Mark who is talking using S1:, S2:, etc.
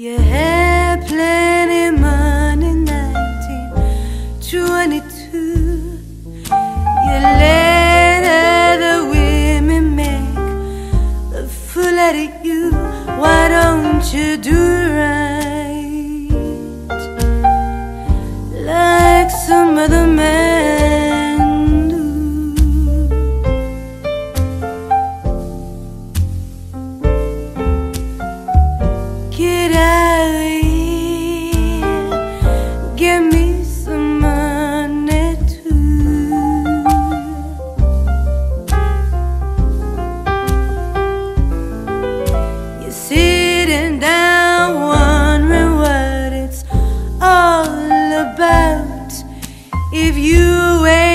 S1: You had plenty money, 1922. You let other women make a fool out of you. Why don't you do sitting down wondering what it's all about. If you ain't